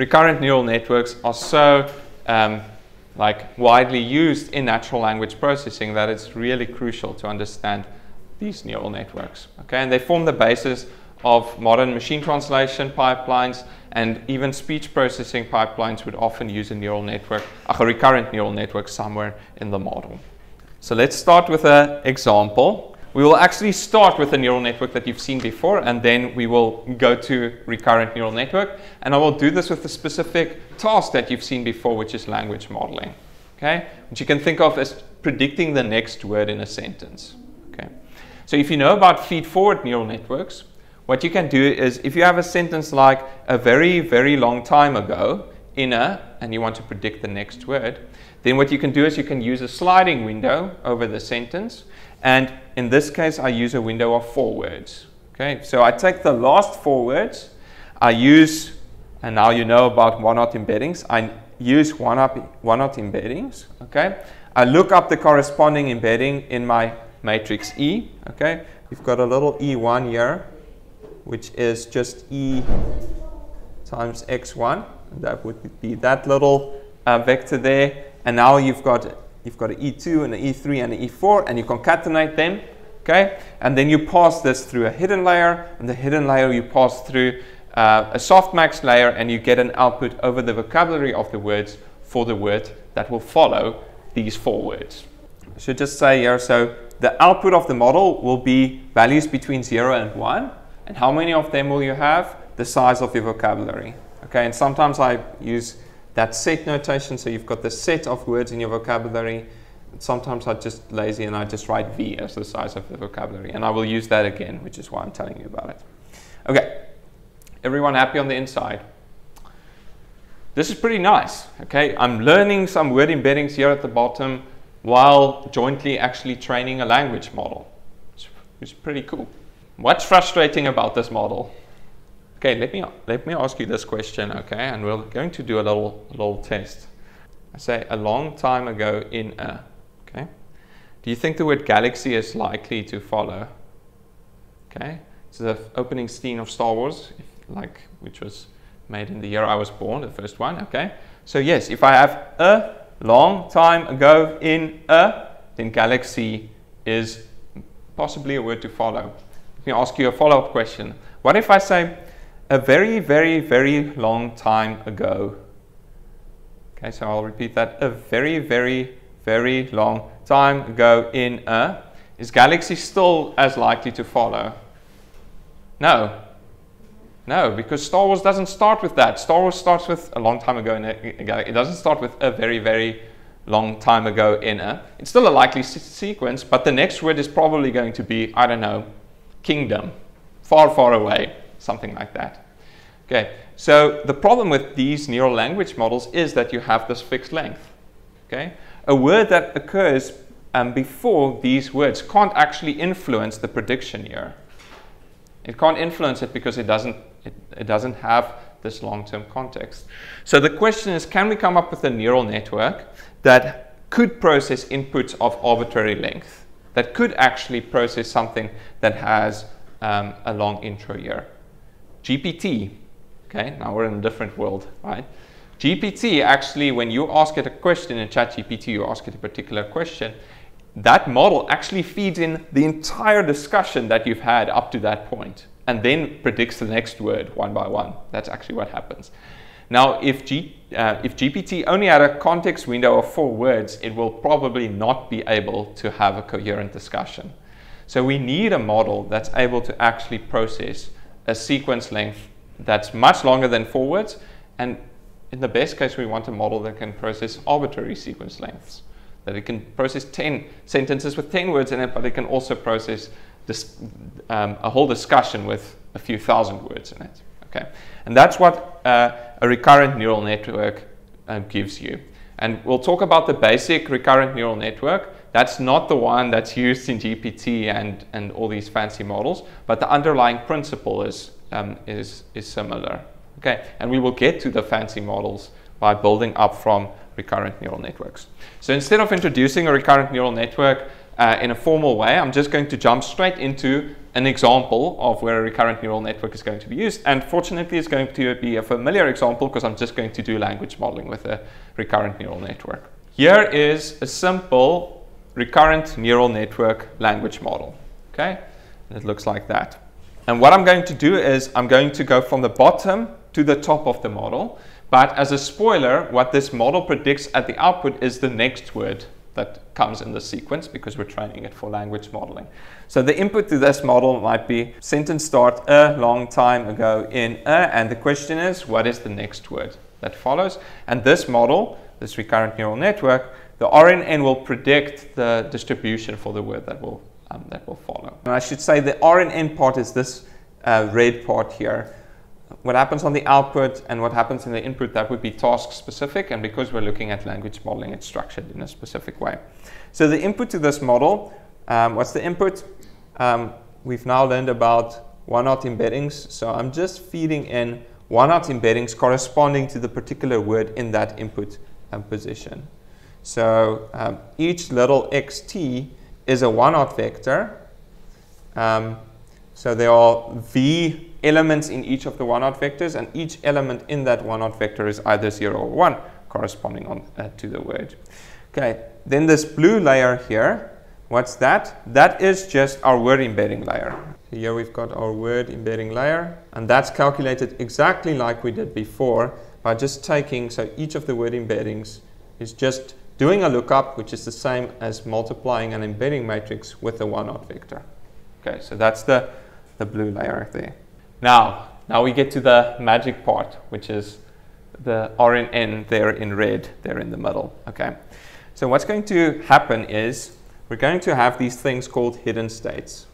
recurrent neural networks are so um, like widely used in natural language processing that it's really crucial to understand these neural networks. Okay, and they form the basis of modern machine translation pipelines and even speech processing pipelines would often use a neural network, a recurrent neural network somewhere in the model. So let's start with an example. We will actually start with a neural network that you've seen before, and then we will go to recurrent neural network. And I will do this with a specific task that you've seen before, which is language modeling. Okay? Which you can think of as predicting the next word in a sentence. Okay? So if you know about feed-forward neural networks, what you can do is if you have a sentence like a very, very long time ago in a, and you want to predict the next word, then what you can do is you can use a sliding window over the sentence. And in this case, I use a window of four words. Okay, so I take the last four words, I use, and now you know about one-hot embeddings, I use one-hot embeddings, okay? I look up the corresponding embedding in my matrix E, okay? You've got a little E1 here, which is just e times x1. That would be that little uh, vector there. And now you've got you've got an e2 and an e3 and an e4, and you concatenate them. Okay, and then you pass this through a hidden layer, and the hidden layer you pass through uh, a softmax layer, and you get an output over the vocabulary of the words for the word that will follow these four words. I should just say here, so the output of the model will be values between 0 and 1, and how many of them will you have? The size of your vocabulary. Okay, and sometimes I use that set notation, so you've got the set of words in your vocabulary. Sometimes I'm just lazy and I just write V as the size of the vocabulary, and I will use that again, which is why I'm telling you about it. Okay, everyone happy on the inside? This is pretty nice, okay? I'm learning some word embeddings here at the bottom while jointly actually training a language model. It's pretty cool. What's frustrating about this model? Okay, let me, let me ask you this question, okay? And we're going to do a little, little test. I say a long time ago in a, okay? Do you think the word galaxy is likely to follow? Okay, so the opening scene of Star Wars, like, which was made in the year I was born, the first one, okay? So yes, if I have a long time ago in a, then galaxy is possibly a word to follow. Let me ask you a follow-up question. What if I say a very, very, very long time ago? Okay, so I'll repeat that. A very, very, very long time ago in a. Is galaxy still as likely to follow? No. No, because Star Wars doesn't start with that. Star Wars starts with a long time ago in a, galaxy. It doesn't start with a very, very long time ago in a. It's still a likely sequence, but the next word is probably going to be, I don't know, kingdom, far, far away, something like that. Okay, so the problem with these neural language models is that you have this fixed length. Okay, a word that occurs um, before these words can't actually influence the prediction here. It can't influence it because it doesn't, it, it doesn't have this long-term context. So the question is, can we come up with a neural network that could process inputs of arbitrary length? that could actually process something that has um, a long intro here. GPT, okay, now we're in a different world, right? GPT actually, when you ask it a question in ChatGPT, you ask it a particular question, that model actually feeds in the entire discussion that you've had up to that point and then predicts the next word one by one. That's actually what happens. Now, if, G, uh, if GPT only had a context window of four words, it will probably not be able to have a coherent discussion. So we need a model that's able to actually process a sequence length that's much longer than four words. And in the best case, we want a model that can process arbitrary sequence lengths. That it can process 10 sentences with 10 words in it, but it can also process this, um, a whole discussion with a few thousand words in it. Okay, and that's what uh, a recurrent neural network uh, gives you. And we'll talk about the basic recurrent neural network. That's not the one that's used in GPT and, and all these fancy models, but the underlying principle is, um, is, is similar. Okay, and we will get to the fancy models by building up from recurrent neural networks. So instead of introducing a recurrent neural network uh, in a formal way, I'm just going to jump straight into an example of where a recurrent neural network is going to be used. And fortunately, it's going to be a familiar example because I'm just going to do language modeling with a recurrent neural network. Here is a simple recurrent neural network language model. Okay, and it looks like that. And what I'm going to do is I'm going to go from the bottom to the top of the model. But as a spoiler, what this model predicts at the output is the next word that comes in the sequence because we're training it for language modeling. So the input to this model might be sentence start a long time ago in a, and the question is, what is the next word that follows? And this model, this recurrent neural network, the RNN will predict the distribution for the word that will, um, that will follow. And I should say the RNN part is this uh, red part here what happens on the output and what happens in the input, that would be task specific. And because we're looking at language modeling, it's structured in a specific way. So the input to this model, um, what's the input? Um, we've now learned about one-hot embeddings. So I'm just feeding in one-hot embeddings corresponding to the particular word in that input um, position. So um, each little xt is a one-hot vector. Um, so there are v elements in each of the one-hot vectors, and each element in that one-hot vector is either 0 or 1, corresponding on, uh, to the word. Okay, then this blue layer here, what's that? That is just our word embedding layer. Here we've got our word embedding layer, and that's calculated exactly like we did before by just taking, so each of the word embeddings is just doing a lookup, which is the same as multiplying an embedding matrix with a one-hot vector. Okay, so that's the, the blue layer there. Now, now we get to the magic part, which is the RNN there in red, there in the middle. Okay. So what's going to happen is we're going to have these things called hidden states.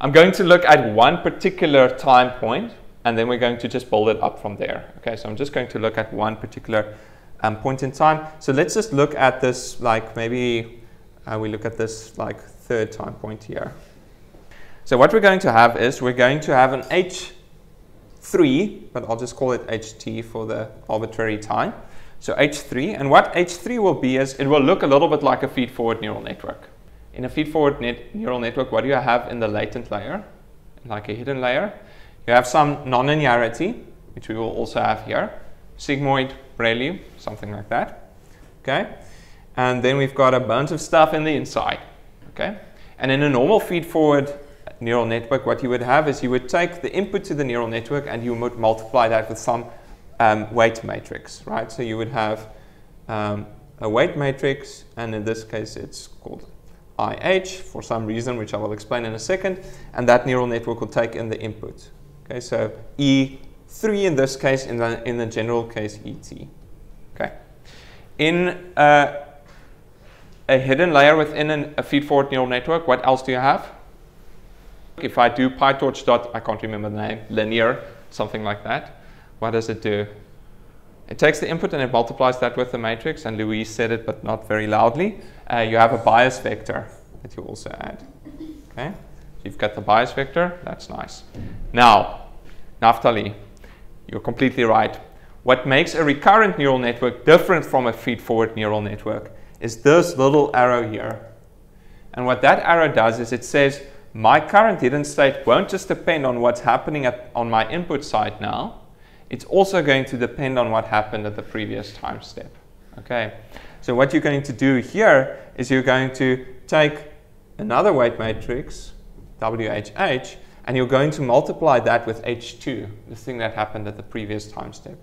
I'm going to look at one particular time point, and then we're going to just build it up from there. Okay, so I'm just going to look at one particular um, point in time. So let's just look at this, like maybe uh, we look at this like third time point here. So what we're going to have is we're going to have an H3, but I'll just call it HT for the arbitrary time. So H3, and what H3 will be is it will look a little bit like a feed-forward neural network. In a feed-forward net neural network, what do you have in the latent layer, like a hidden layer? You have some nonlinearity, which we will also have here, sigmoid, ReLU, something like that. Okay, and then we've got a bunch of stuff in the inside. Okay, and in a normal feed-forward neural network, what you would have is you would take the input to the neural network and you would multiply that with some um, weight matrix, right? So you would have um, a weight matrix, and in this case it's called IH for some reason, which I will explain in a second, and that neural network will take in the input. Okay, so E3 in this case, in the, in the general case ET. Okay. In uh, a hidden layer within an, a feed-forward neural network, what else do you have? If I do PyTorch dot, I can't remember the name, linear, something like that, what does it do? It takes the input and it multiplies that with the matrix, and Louise said it, but not very loudly. Uh, you have a bias vector that you also add. Okay, so you've got the bias vector, that's nice. Now, Naftali, you're completely right. What makes a recurrent neural network different from a feed-forward neural network is this little arrow here. And what that arrow does is it says, my current hidden state won't just depend on what's happening at, on my input side now, it's also going to depend on what happened at the previous time step. Okay, so what you're going to do here is you're going to take another weight matrix, WHH, and you're going to multiply that with H2, the thing that happened at the previous time step,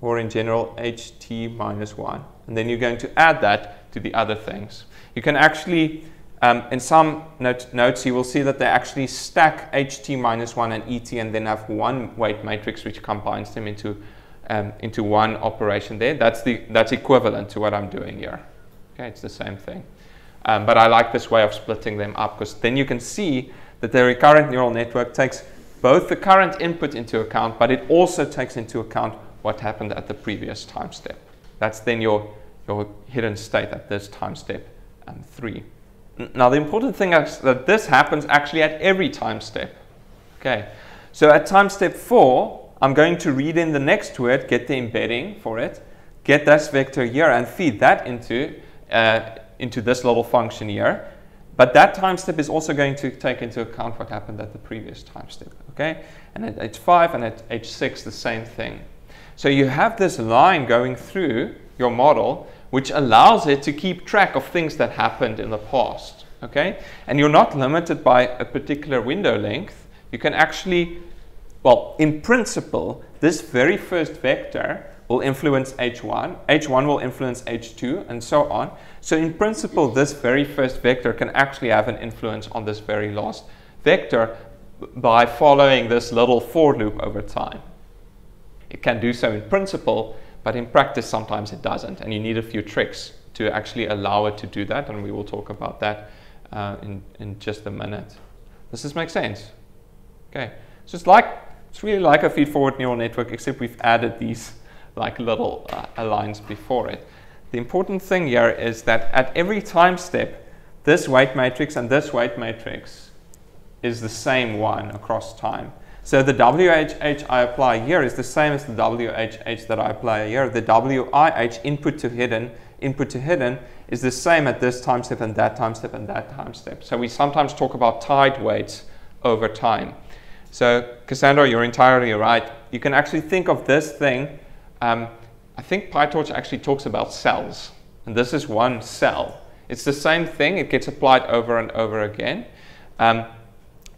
or in general, HT minus 1. And then you're going to add that to the other things. You can actually um, in some note, notes, you will see that they actually stack HT minus 1 and ET and then have one weight matrix which combines them into, um, into one operation there. That's, the, that's equivalent to what I'm doing here. Okay, it's the same thing. Um, but I like this way of splitting them up because then you can see that the recurrent neural network takes both the current input into account, but it also takes into account what happened at the previous time step. That's then your, your hidden state at this time step um, 3. Now the important thing is that this happens actually at every time step. Okay, so at time step 4, I'm going to read in the next word, get the embedding for it, get this vector here and feed that into, uh, into this little function here. But that time step is also going to take into account what happened at the previous time step, okay? And at H5 and at H6, the same thing. So you have this line going through your model, which allows it to keep track of things that happened in the past, okay? And you're not limited by a particular window length. You can actually, well, in principle, this very first vector will influence H1, H1 will influence H2, and so on. So in principle, this very first vector can actually have an influence on this very last vector by following this little for loop over time. It can do so in principle, but in practice sometimes it doesn't, and you need a few tricks to actually allow it to do that, and we will talk about that uh, in, in just a minute. Does this make sense? Okay, so it's like, it's really like a feed-forward neural network, except we've added these like little uh, lines before it. The important thing here is that at every time step, this weight matrix and this weight matrix is the same one across time. So the WHH I apply here is the same as the WHH that I apply here. The WIH input to hidden, input to hidden is the same at this time step and that time step and that time step. So we sometimes talk about tied weights over time. So Cassandra, you're entirely right. You can actually think of this thing um, I think PyTorch actually talks about cells, and this is one cell. It's the same thing, it gets applied over and over again. Um,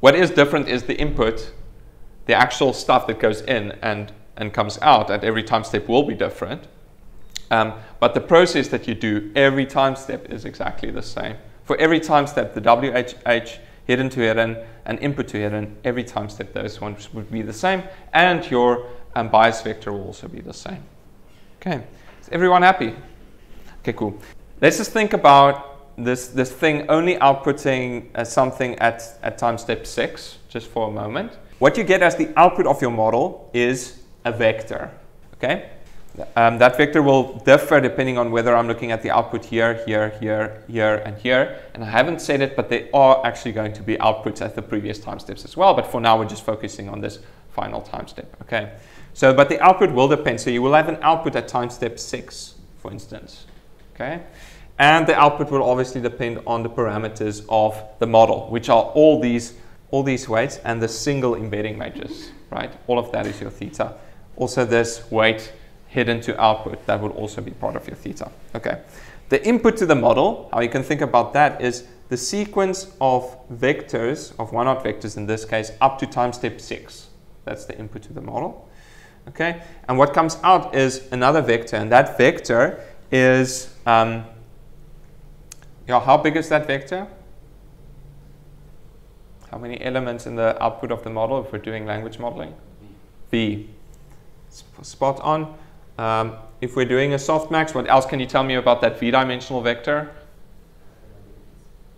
what is different is the input, the actual stuff that goes in and, and comes out at every time step will be different. Um, but the process that you do every time step is exactly the same. For every time step, the WHH hidden to hidden and input to hidden, every time step those ones would be the same, and your um, bias vector will also be the same. Okay, is everyone happy? Okay, cool. Let's just think about this, this thing only outputting uh, something at, at time step six, just for a moment. What you get as the output of your model is a vector, okay? Um, that vector will differ depending on whether I'm looking at the output here, here, here, here, and here. And I haven't said it, but they are actually going to be outputs at the previous time steps as well. But for now, we're just focusing on this final time step, okay? So, but the output will depend. So you will have an output at time step six, for instance. Okay? And the output will obviously depend on the parameters of the model, which are all these, all these weights and the single embedding matrix, right? All of that is your theta. Also this weight hidden to output, that would also be part of your theta. Okay. The input to the model, how you can think about that is the sequence of vectors, of one-hot vectors in this case, up to time step six. That's the input to the model. Okay, and what comes out is another vector, and that vector is, um, you know, how big is that vector? How many elements in the output of the model if we're doing language modeling? V. Spot on. Um, if we're doing a softmax, what else can you tell me about that v-dimensional vector?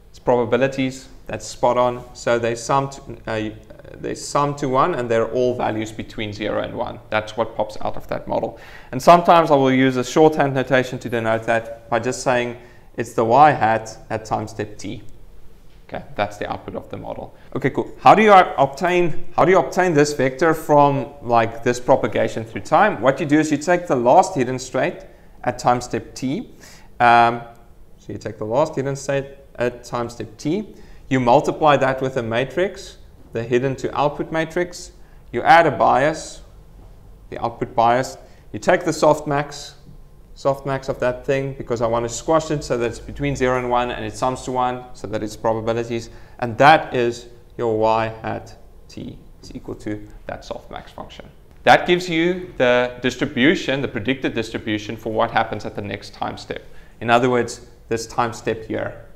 It's probabilities. That's spot on. So they sum uh, they sum to 1 and they're all values between 0 and 1. That's what pops out of that model. And sometimes I will use a shorthand notation to denote that by just saying it's the y hat at time step t. Okay, that's the output of the model. Okay, cool. How do you obtain how do you obtain this vector from like this propagation through time? What you do is you take the last hidden state at time step t. Um, so you take the last hidden state at time step t. You multiply that with a matrix the hidden to output matrix. You add a bias, the output bias. You take the softmax, softmax of that thing because I want to squash it so that it's between 0 and 1 and it sums to 1 so that it's probabilities. And that is your y hat t is equal to that softmax function. That gives you the distribution, the predicted distribution for what happens at the next time step. In other words, this time step here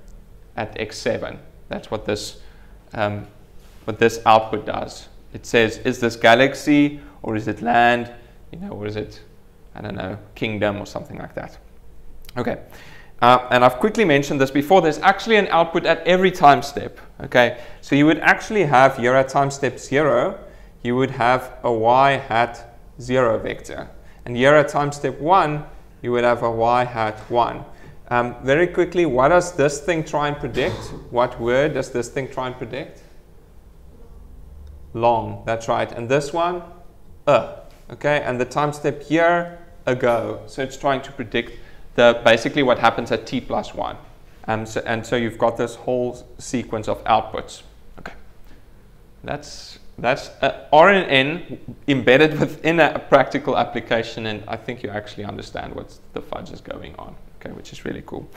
at x7. That's what this um, what this output does. It says, is this galaxy or is it land, you know, or is it, I don't know, kingdom or something like that. Okay, uh, and I've quickly mentioned this before, there's actually an output at every time step, okay? So you would actually have here at time step zero, you would have a y hat zero vector. And here at time step one, you would have a y hat one. Um, very quickly, what does this thing try and predict? What word does this thing try and predict? Long. That's right. And this one, uh, okay? And the time step here, ago. So it's trying to predict the basically what happens at t plus 1 Um, so, and so you've got this whole sequence of outputs. Okay, that's that's uh, RNN embedded within a practical application, and I think you actually understand what the fudge is going on. Okay, which is really cool.